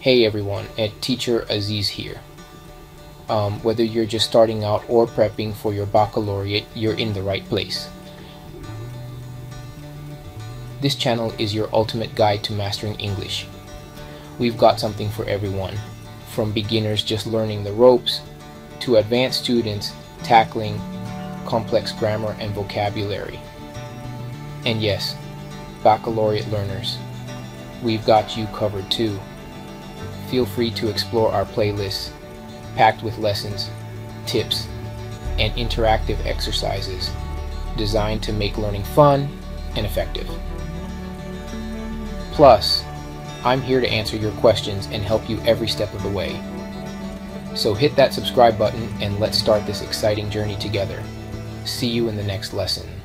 Hey everyone, Teacher Aziz here. Um, whether you're just starting out or prepping for your baccalaureate, you're in the right place. This channel is your ultimate guide to mastering English. We've got something for everyone, from beginners just learning the ropes to advanced students tackling complex grammar and vocabulary. And yes, baccalaureate learners, we've got you covered too. Feel free to explore our playlists packed with lessons, tips, and interactive exercises designed to make learning fun and effective. Plus, I'm here to answer your questions and help you every step of the way. So hit that subscribe button and let's start this exciting journey together. See you in the next lesson.